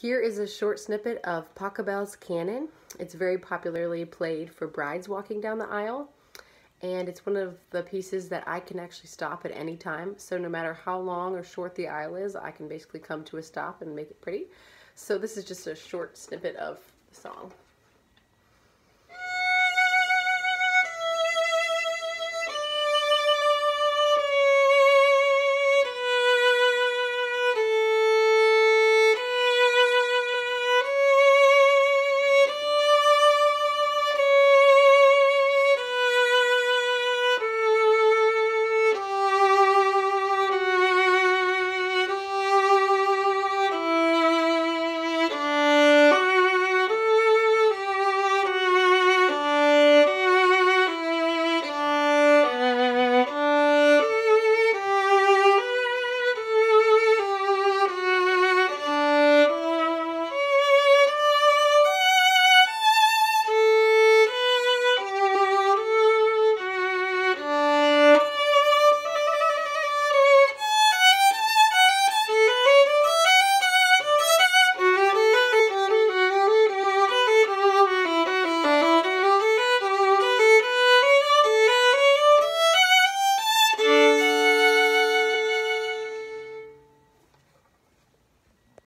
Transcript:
Here is a short snippet of Pachelbel's Canon. It's very popularly played for brides walking down the aisle and it's one of the pieces that I can actually stop at any time. So no matter how long or short the aisle is, I can basically come to a stop and make it pretty. So this is just a short snippet of the song.